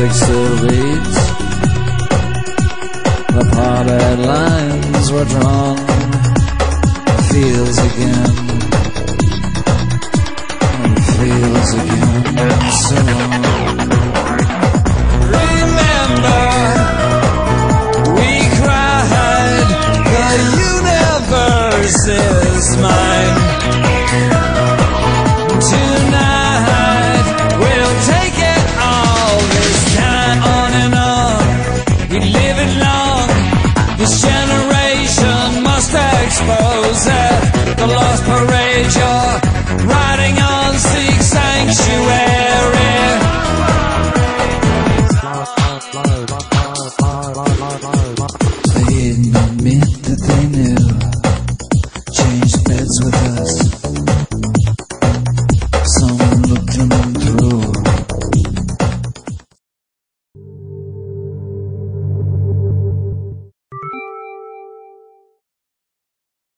pixelated. The parted lines were drawn. Fields again. long. This generation must expose it. The lost parade,